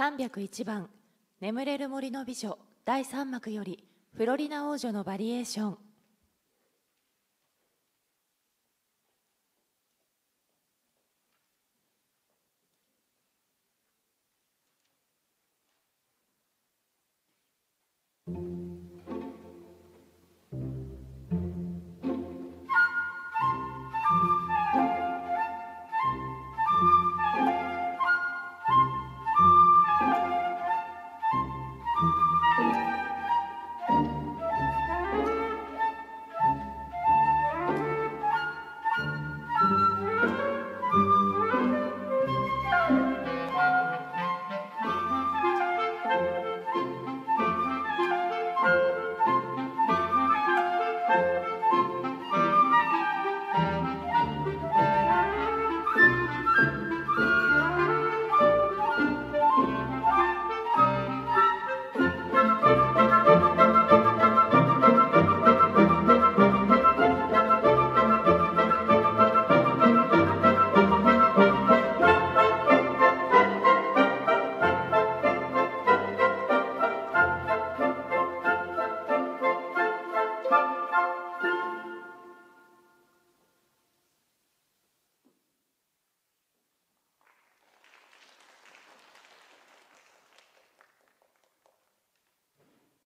301番「眠れる森の美女」第3幕よりフロリナ王女のバリエーション。